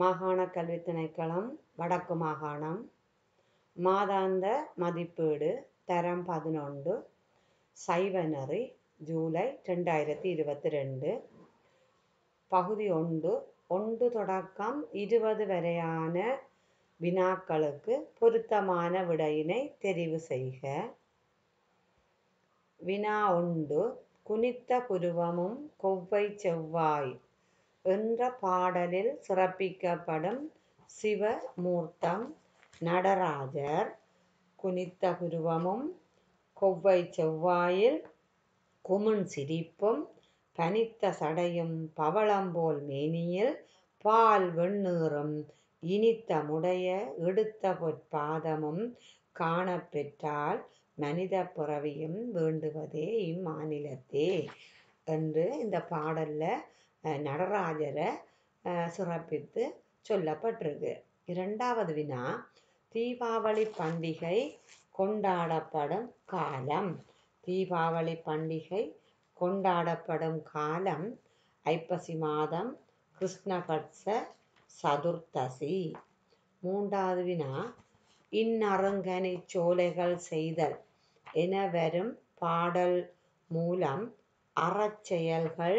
மாகாண கல்வி திணைக்களம் வடக்கு மாகாணம். மாதாந்த மதிப்பீடு தரம் பதினொன்று. சைவநெறி ஜூலை ரெண்டாயிரத்தி இருபத்தி ரெண்டு. பகுதி ஒன்று. ஒன்று தொடக்கம் இருபது வரையான வினாக்களுக்கு பொருத்தமான விடையினை தெரிவு செய்க. வினா ஒன்று. குனித்த புருவமும் கொவ்வை செவ்வாய். என்ற பாடலில் சிறப்பிக்கப்படும் சிவமூர்த்தம் நடராஜர் குனித்த குருவமும் கொவ்வை செவ்வாயில் குமுன் சிரிப்பும் பனித்த சடையும் பவளம்போல் மேனியில் பால் வெண்ணீரும் இனித்த முடைய எடுத்த பொற்பாதமும் காணப்பெற்றால் மனித பிறவியும் வேண்டுவதே இம்மாநிலத்தே. என்று இந்த பாடல்ல நடராஜரை சிறப்பித்து சொல்லப்பட்டிருக்கு. இரண்டாவது வினா தீபாவளி பண்டிகை கொண்டாடப்படும் காலம். தீபாவளி பண்டிகை கொண்டாடப்படும் காலம் ஐப்பசி மாதம் கிருஷ்ணபட்ச சதுர்த்தசி. மூன்றாவது வினா இன்னருங்கனி சோலைகள் செய்தல் என வரும் பாடல் மூலம் அறச்செயல்கள்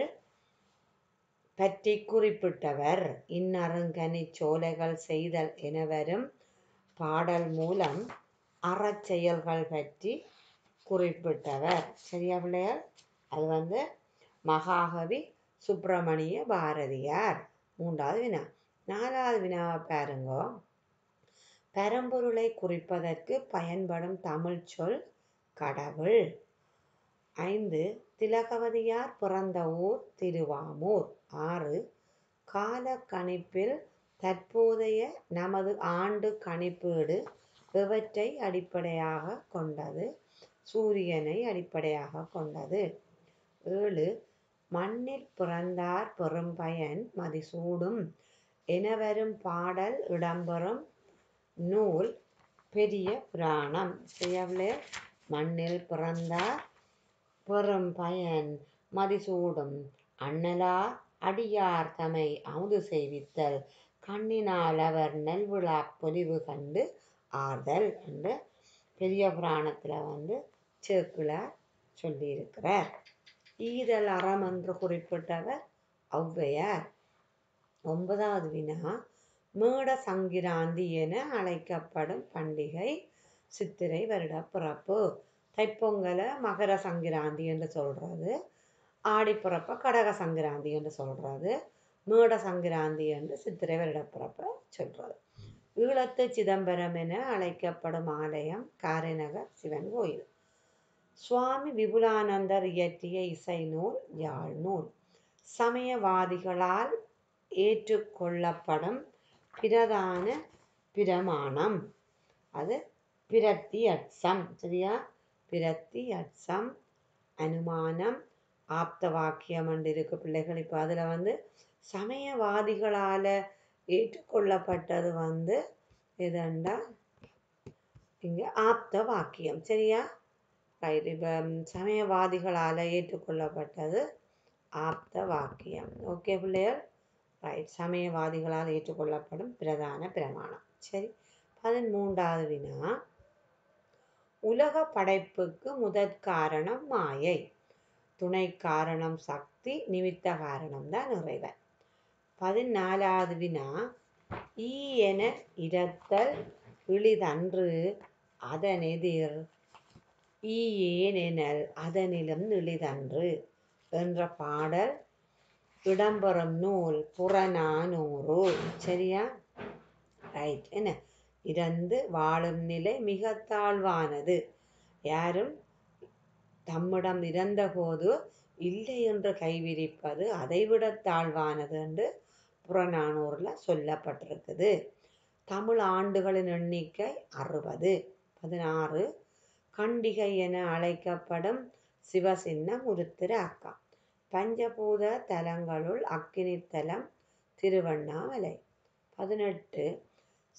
பற்றி குறிப்பிட்டவர். இன்னருங்கனி சோலைகள் செய்தல் எனவரும் பாடல் மூலம் அறச்செயல்கள் பற்றி குறிப்பிட்டவர். சரியா பிள்ளையார் அது வந்து மகாகவி சுப்பிரமணிய பாரதியார். மூன்றாவது வினா. நாலாவது வினாவை பாருங்கோ. பரம்பொருளை குறிப்பதற்கு பயன்படும் தமிழ் சொல் கடவுள். ஐந்து திலகவதியார் பிறந்த ஊர் திருவாமூர். ஆறு கால கணிப்பில் தற்போதைய நமது ஆண்டு கணிப்பீடு எவற்றை அடிப்படையாக கொண்டது சூரியனை அடிப்படையாக கொண்டது. ஏழு மண்ணில் பிறந்தார் பெறும் பயன் மதிசூடும் என வரும் பாடல் இடம்பெறும் நூல் பெரிய புராணம். செய்யவில்லை மண்ணில் பிறந்தார் பெறும் பயன் மதிசூடும் அண்ணலா அடியார் தமை அமுது செய்வித்தல். கண்ணினால் அவர் நல்விழா பொலிவு கண்டு ஆதல் என்று பெரிய புராணத்தில் வந்து சேக்கிழார் சொல்லியிருக்கிறார். ஈதல் அறம் என்று குறிப்பிட்டவர் ஔவையார். ஒன்பதாவது வினா மேட சங்கிராந்தி என அழைக்கப்படும் பண்டிகை சித்திரை வருட பிறப்பு. தைப்பொங்கலை மகர சங்கராந்தி என்று சொல்கிறது ஆடிப்பிறப்ப கடக சங்கராந்தி என்று சொல்கிறது மேட சங்கராந்தி என்று சித்திரை வருட சொல்கிறது ஈழத்து சிதம்பரம் என அழைக்கப்படும் ஆலயம் காரைநகர் சிவன் கோயில். சுவாமி விபுலானந்தர் இயற்றிய இசை நூல் யாழ் நூல் சமயவாதிகளால் ஏற்றுக்கொள்ளப்படும் பிரதான பிரமாணம். அது பிரத்தி அட்சம் சரியா? பிரத்தி அட்சம் அனுமானம் ஆப்த வாக்கியம் என்று இருக்கு பிள்ளைகள். இப்போ அதில் வந்து சமயவாதிகளால் ஏற்றுக்கொள்ளப்பட்டது வந்து எதண்டா? இங்கே ஆப்த வாக்கியம் சரியா? ரைட் இப்போ சமயவாதிகளால் ஏற்றுக்கொள்ளப்பட்டது ஆப்த வாக்கியம் ஓகே பிள்ளையர் ரைட் சமயவாதிகளால் ஏற்றுக்கொள்ளப்படும் பிரதான பிரமாணம். சரி. பதிமூன்றாவது வினா. உலக படைப்புக்கு முதற் காரணம் மாயை. துணை காரணம் சக்தி நிமித்த காரணம் தான் இறைவன். பதினாலாவது வினா ஈ என இடத்தல் இழிதன்று அதனெதிர் ஈ ஏனெனல் அதனிலும் இழிதன்று என்ற பாடல் இடம்பெறும் நூல் புறநானூறு. சரியா? ரைட் என்ன? இறந்து வாழும் நிலை மிக தாழ்வானது. யாரும் தம்மிடம் இறந்தபோது இல்லை என்று கைவிரிப்பது அதைவிட தாழ்வானது என்று புறநானூறில் சொல்லப்பட்டிருக்குது. தமிழ் ஆண்டுகளின் எண்ணிக்கை அறுபது பதினாறு கண்டிகை என அழைக்கப்படும் சிவசின்னம் உருத்திராக்கம் பஞ்சபூத தலங்களுள் அக்கினி தலம் திருவண்ணாமலை. பதினெட்டு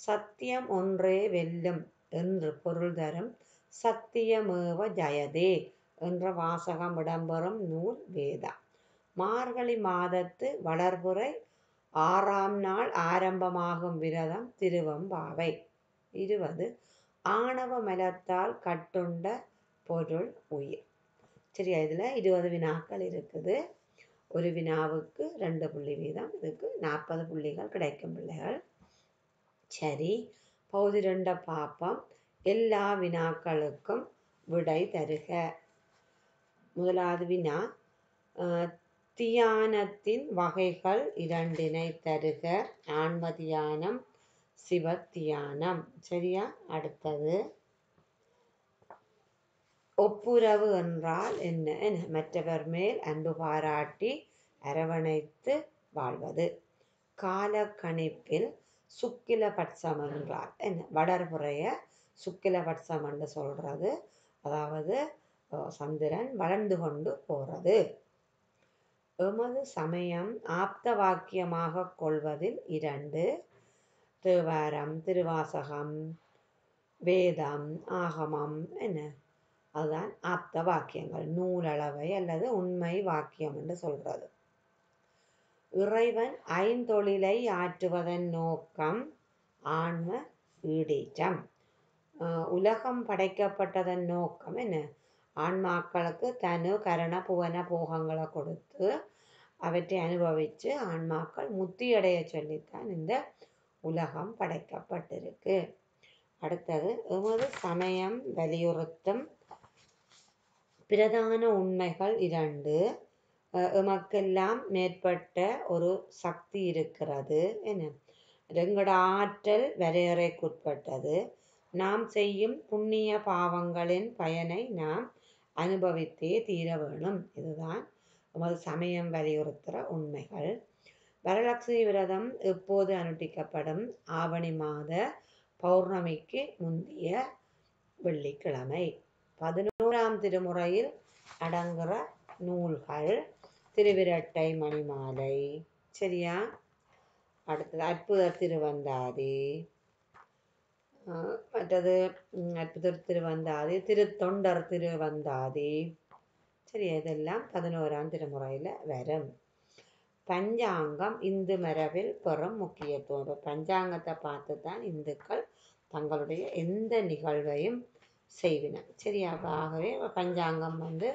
சத்தியம் ஒன்றே வெல்லும் என்று பொருள் தரும். சத்தியமேவ ஜயதே என்ற வாசகம் இடம்பெறும் நூல் வேதா மார்கழி மாதத்து வளர்புரை ஆறாம் நாள் ஆரம்பமாகும் விரதம் திருவம்பாவை. இருபது. ஆணவ மலத்தால் கட்டுண்ட பொருள் உயிர். சரியா? இதில் இருபது வினாக்கள் இருக்குது. ஒரு வினாவுக்கு ரெண்டு புள்ளி வீதம். இதுக்கு நாற்பது புள்ளிகள் கிடைக்கும் பிள்ளைகள். சரி. பகுதி ரெண்ட பாப்பம் எல்லா வினாக்களுக்கும் விடை தருக. முதலாவது வினா. தியானத்தின் வகைகள் இரண்டினை தருக. ஆன்ம தியானம் சிவ தியானம் சரியா? அடுத்தது. ஒப்புரவு என்றால் என்ன? மற்றவர் மேல் அன்பு பாராட்டி அரவணைத்து வாழ்வது. கால சுக்கில சுக்கிலபட்சம் என்ன? வடர்புறைய சுக்கிலபட்சம் என்று சொல்கிறது அதாவது சந்திரன் வளர்ந்து கொண்டு போகிறது எமது சமயம் ஆப்த வாக்கியமாக கொள்வதில் இரண்டு. திருவாரம் திருவாசகம் வேதம் ஆகமம் என்ன? அதுதான் ஆப்த வாக்கியங்கள். நூலளவை அல்லது உண்மை வாக்கியம் என்று சொல்கிறது இறைவன் ஐந்தொழிலை ஆற்றுவதன் நோக்கம் ஆன்ம ஈடேற்றம். உலகம் படைக்கப்பட்டதன் நோக்கம் என்ன? ஆன்மாக்களுக்கு தனு கரண புவன போகங்களை கொடுத்து அவற்றை அனுபவித்து ஆன்மாக்கள் முத்தியடைய சொல்லித்தான் இந்த உலகம் படைக்கப்பட்டிருக்கு. அடுத்தது எமது சமயம் வலியுறுத்தும் பிரதான உண்மைகள் இரண்டு. எமக்கெல்லாம் மேற்பட்ட ஒரு சக்தி இருக்கிறது என்ன? எங்களோட ஆற்றல் வரையறைக்குட்பட்டது. நாம் செய்யும் புண்ணிய பாவங்களின் பயனை நாம் அனுபவித்தே தீர வேணும். இதுதான் நமது சமயம் வலியுறுத்துகிற உண்மைகள். வரலட்சுமி விரதம் எப்போது அனுட்டிக்கப்படும்? ஆவணி மாத பௌர்ணமிக்கு முந்திய வெள்ளிக்கிழமை. பதினோராம் திருமுறையில் அடங்குற நூல்கள். திருவிரட்டை மணிமாலை. சரியா? அடுத்தது அற்புத திருவந்தாதி. மற்றது அற்புத திருவந்தாதி திருத்தொண்டர் திருவந்தாதி. சரி இதெல்லாம் பதினோராம் திருமுறையில் வரும். பஞ்சாங்கம் இந்து மரபில் பெறும் முக்கியத்துவம். இப்ப பஞ்சாங்கத்தை பார்த்து தான் இந்துக்கள் தங்களுடைய எந்த நிகழ்வையும் செய்வின சரியா? ஆகவே பஞ்சாங்கம் வந்து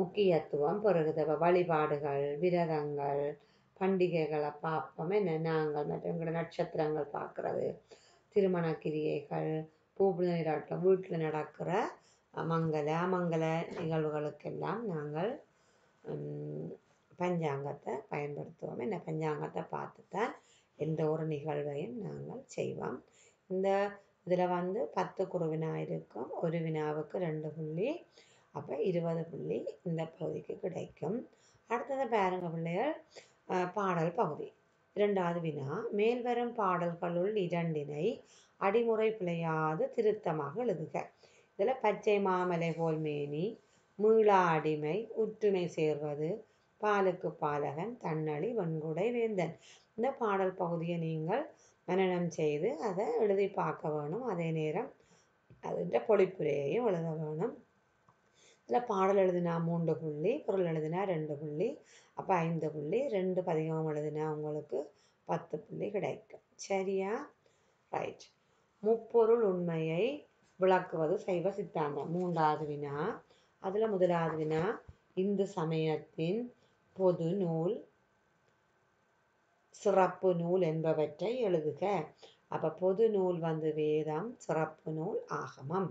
முக்கியத்துவம் பெறுகிறது. வழிபாடுகள் விரதங்கள் பண்டிகைகளை பார்ப்போம் என்ன நாங்கள் மற்றும் எங்களோட நட்சத்திரங்கள் பார்க்குறது. திருமண கிரியைகள் பூப்புல நீராட்டம் வீட்டில் நடக்கிற மங்கள அமங்கல நிகழ்வுகளுக்கெல்லாம் நாங்கள் பஞ்சாங்கத்தை பயன்படுத்துவோம். என்ன பஞ்சாங்கத்தை பார்த்து தான் எந்த ஒரு நிகழ்வையும் நாங்கள் செய்வோம். இந்த இதில் வந்து பத்து குருவினா இருக்கும். ஒரு வினாவுக்கு ரெண்டு புள்ளி அப்போ இருபது புள்ளி இந்த பகுதிக்கு கிடைக்கும். அடுத்தது பாருங்க பிள்ளைகள் பாடல் பகுதி. இரண்டாவது வினா மேல்வரும் பாடல்களுள் இரண்டினை அடிமுறை பிழையாது திருத்தமாக எழுதுக. இதில் பச்சை மாமலை போல் மேனி மீளா அடிமை உற்றுமை சேர்வது பாலுக்கு பாலகன் தன்னழி வன்குடை வேந்தன். இந்த பாடல் பகுதியை நீங்கள் மனநம் செய்து அதை எழுதி பார்க்க வேணும். அதே நேரம் அதன் பொழிப்புரையையும் எழுத வேணும். அதில் பாடல் எழுதினா மூன்று புள்ளி குரல் எழுதினா ரெண்டு புள்ளி அப்போ ஐந்து புள்ளி ரெண்டு பதிகம் எழுதினா உங்களுக்கு பத்து புள்ளி கிடைக்கும். சரியா? ரைட் முப்பொருள் உண்மையை விளக்குவது சைவ சித்தாந்தம். மூன்றாவது வினா. அதில் முதலாவது வினா இந்து சமயத்தின் பொது நூல் சிறப்பு நூல் என்பவற்றை எழுதுக. அப்போ பொது நூல் வந்து வேதம் சிறப்பு நூல் ஆகமம்.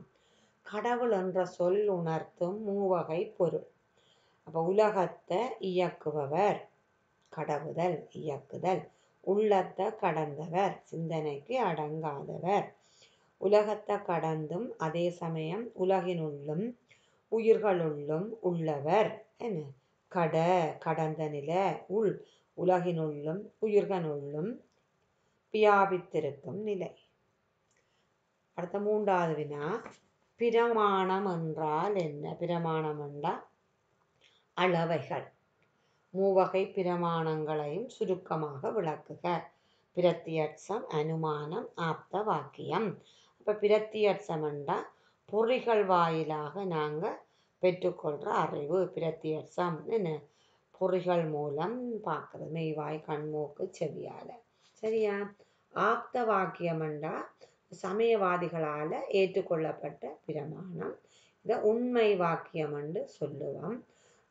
கடவுள் என்ற சொல் உணர்த்தும் மூவகை பொருள். அப்போ உலகத்தை இயக்குபவர் கடவுதல் இயக்குதல். உள்ளத்தை கடந்தவர் சிந்தனைக்கு அடங்காதவர். உலகத்தை கடந்தும் அதே சமயம் உலகினுள்ளும் உயிர்களுள்ளும் உள்ளவர். என்ன? கட கடந்த நில உள். உலகினுள்ளும் உயிர்கனுள்ளும் வியாபித்திருக்கும் நிலை. அடுத்த மூன்றாவது வினா. பிரமாணம் என்றால் என்ன? பிரமாணம் என்றால் அளவைகள். மூவகை பிரமாணங்களையும் சுருக்கமாக விளக்குக. பிரத்தியட்சம் அனுமானம் ஆப்த வாக்கியம் இப்போ பிரத்தியட்சம் என்றால் பொறிகள் வாயிலாக நாங்கள் பெற்றுக்கொள்கிற அறிவு. பிரத்தியட்சம் என்ன? பொறிகள் மூலம் பார்க்குறது மெய்வாய் கண்மூக்கு செவியால். சரியா? ஆப்த வாக்கியம் என்றால் சமயவாதிகளால் ஏற்றுக்கொள்ளப்பட்ட பிரமாணம். இதை உண்மை வாக்கியம் என்று சொல்லுவோம்.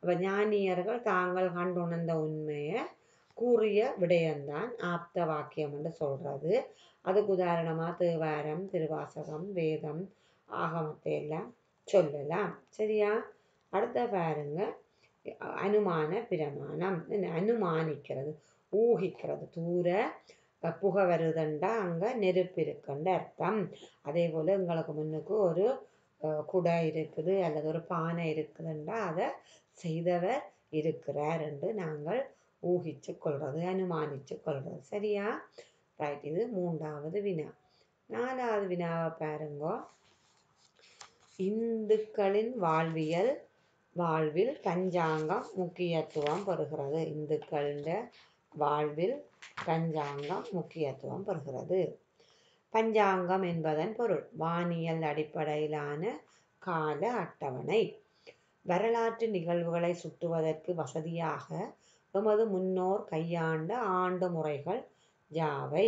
அப்போ ஞானியர்கள் தாங்கள் கண்டுணர்ந்த உண்மையை கூறிய விடயம்தான் ஆப்த வாக்கியம் என்று சொல்கிறது அதுக்கு உதாரணமாக தேவாரம் திருவாசகம் வேதம் ஆகமத்தை எல்லாம் சொல்லலாம். சரியா? அடுத்த பாருங்க. அனுமான பிரமாணம். அனுமானிக்கிறது ஊகிக்கிறது. தூர புகை வருதுண்டா அங்கே நெருப்பு இருக்குன்னு அர்த்தம். அதே போல் எங்களுக்கு முன்னுக்கு ஒரு குடை இருக்குது அல்லது ஒரு பானை இருக்குதுண்டா அதை செய்தவர் இருக்கிறார் என்று நாங்கள் ஊகிச்சு கொள்வது அனுமானிச்சு கொள்வது. சரியா? ரைட் இது மூன்றாவது வினா. நாலாவது வினாவை பாருங்கோ. இந்துக்களின் வாழ்வியல் வாழ்வில் பஞ்சாங்கம் முக்கியத்துவம் பெறுகிறது. இந்துக்களின் வாழ்வில் பஞ்சாங்கம் முக்கியத்துவம் பெறுகிறது. பஞ்சாங்கம் என்பதன் பொருள் வானியல் அடிப்படையிலான கால அட்டவணை. வரலாற்று நிகழ்வுகளை சுட்டுவதற்கு வசதியாக எமது முன்னோர் கையாண்ட ஆண்டு முறைகள் யாவை?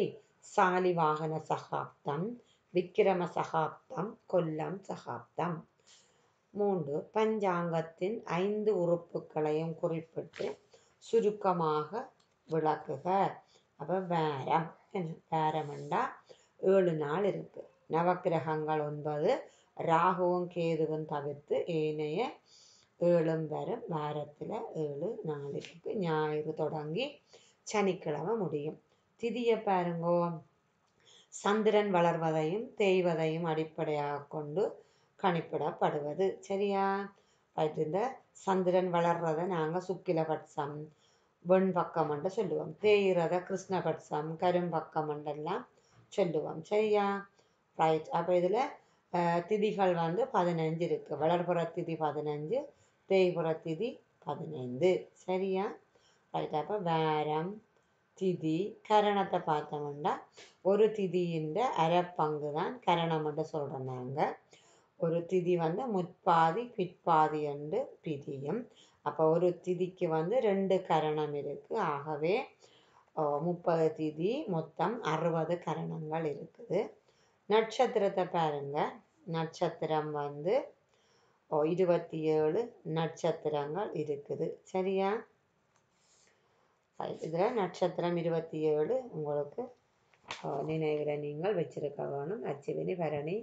சாலிவாகன சகாப்தம் விக்கிரம சகாப்தம் கொல்லம் சகாப்தம். மூன்று பஞ்சாங்கத்தின் ஐந்து உறுப்புகளையும் குறிப்பிட்டு சுருக்கமாக விளக்குக. அப்போ வேரம் என்ன ஏழு நாள் இருக்கு. நவக்கிரகங்கள் ஒன்பது ராகுவும் கேதுவும் தவிர்த்து ஏனைய ஏழும் வரும். வாரத்தில் ஏழு நாள் இருக்கு. ஞாயிறு தொடங்கி சனிக்கிழமை முடியும். திதியை பாருங்கோ. சந்திரன் வளர்வதையும் தேய்வதையும் அடிப்படையாக கொண்டு கணிப்பிடப்படுவது. சரியா? இந்த சந்திரன் வளர்றதை நாங்கள் சுக்கில பட்சம் என்று சொல்லுவோம் தேய்கிறத கிருஷ்ணபட்சம் கரும்பக்கம் எல்லாம் சொல்லுவோம் சரியா ரைட் அப்போ இதில் திதிகள் வந்து பதினஞ்சு இருக்குது வளர்புற திதி பதினஞ்சு தேய்புற திதி பதினைந்து சரியா ரைட் அப்போ வாரம் திதி கரணத்தை பார்த்தோம்னா ஒரு திதியின் அரை பங்கு தான் கரணம் என்று சொல்கிறோம் ஒரு திதி வந்து முற்பாதி பிற்பாதி என்று பிரியும் அப்போ ஒரு திதிக்கு வந்து ரெண்டு கரணம் இருக்குது ஆகவே முப்பது திதி மொத்தம் அறுபது கரணங்கள் இருக்குது. நட்சத்திரத்தை பாருங்கள் நட்சத்திரம் வந்து இருபத்தி ஏழு நட்சத்திரங்கள் இருக்குது. சரியா? இதில் நட்சத்திரம் இருபத்தி ஏழு உங்களுக்கு நினைவில் நீங்கள் வச்சிருக்க வேணும். அச்சுவினி பரணி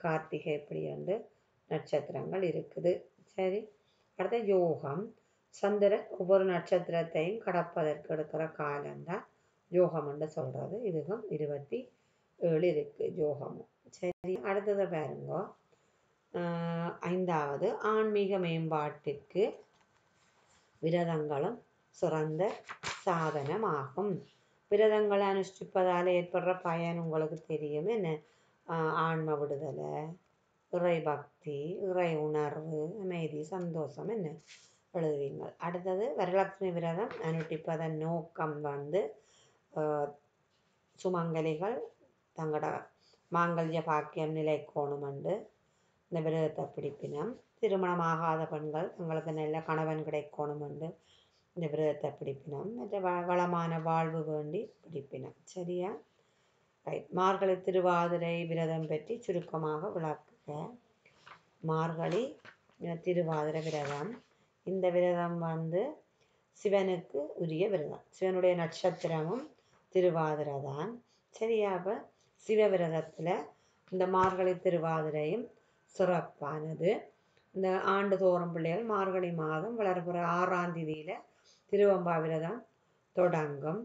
கார்த்திகை இப்படி வந்து நட்சத்திரங்கள் இருக்குது. சரி. அடுத்த யோகம் சந்திரன் ஒவ்வொரு நட்சத்திரத்தையும் கடப்பதற்கு எடுக்கிற காலம்தான் யோகம் என்று சொல்கிறது இதுவும் இருபத்தி ஏழு இருக்குது யோகமும் சரி அடுத்ததை பாருங்க. ஐந்தாவது ஆன்மீக மேம்பாட்டிற்கு விரதங்களும் சிறந்த சாதனமாகும். விரதங்களை அனுஷ்டிப்பதால் ஏற்படுற பயன் உங்களுக்கு தெரியும். என்ன? ஆன்ம விடுதலை. இறை பக்தி இறை உணர்வு அமைதி சந்தோஷம் என்ன? எழுதுவீங்க அடுத்தது வரலட்சுமி விரதம் அனுஷ்டிப்பதன் நோக்கம் வந்து சுமங்கலிகள் தங்களோட மாங்கல்ய பாக்கியம் நிலைக்கோணும் என்று இந்த விரதத்தை பிடிப்பினம். திருமணமாகாத பெண்கள் தங்களுக்கு நல்ல கணவன் கிடைக்கணும் என்று இந்த விரதத்தை பிடிப்பினம். மற்ற வ வளமான வாழ்வு வேண்டி பிடிப்பினம். சரியா? ரைட் மார்கழி திருவாதிரை விரதம் பற்றி சுருக்கமாக விளக்க விளக்குக மார்கழி அஹ், திருவாதிரை விரதம். இந்த விரதம் வந்து சிவனுக்கு உரிய விரதம். சிவனுடைய நட்சத்திரமும் திருவாதிரை தான். சரியா அப்போ சிவ விரதத்தில் இந்த மார்கழி திருவாதிரையும் சிறப்பானது. இந்த ஆண்டுதோறும் பிள்ளைகள் மார்கழி மாதம் வளர்ப்புற ஆறாம் தேதியில் திருவம்பா விரதம் தொடங்கும்.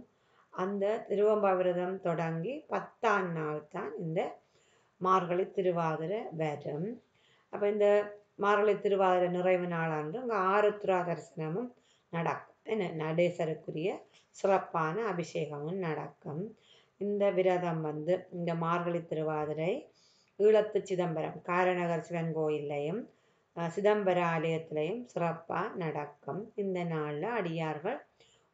அந்த திருவம்பா விரதம் தொடங்கி பத்தாம் நாள் தான் இந்த மார்கழி திருவாதிரை வரும் அப்போ இந்த மார்கழி திருவாதிரை நிறைவு நாளன்று அங்கே ஆருத்ரா தரிசனமும் நடக்கும். என்ன? நடேசருக்குரிய சிறப்பான அபிஷேகமும் நடக்கும். இந்த விரதம் வந்து இந்த மார்கழி திருவாதிரை ஈழத்து சிதம்பரம் காரநகர் சிவன் கோயிலையும் சிதம்பர ஆலயத்திலையும் சிறப்பாக நடக்கும். இந்த நாளில் அடியார்கள்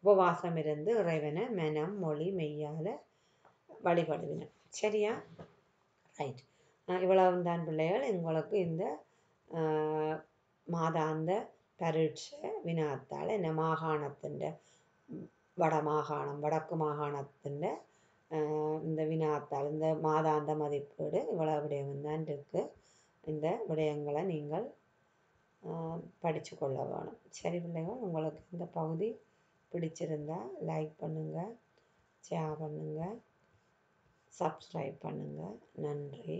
உபவாசம் இருந்து இறைவனை மனம் மொழி மெய்யால் வழிபடுவினர். சரியா? ரைட் இவ்வளவு தான் பிள்ளைகள். உங்களுக்கு இந்த மாதாந்த பரீட்சை வினாத்தாள் என்ன மாகாணத்தின் வட மாகாணம் வடக்கு மாகாணத்தின் இந்த வினாத்தாள் இந்த மாதாந்த மதிப்பீடு இவ்வளோ விடயம் தான் இருக்குது இந்த விடயங்களை நீங்கள் படித்து கொள்ள வேணும். சரி பிள்ளைகள் உங்களுக்கு இந்த பகுதி பிடிச்சிருந்தால் லைக் பண்ணுங்கள் ஷேர் பண்ணுங்கள் சப்ஸ்கிரைப் பண்ணுங்கள் நன்றி.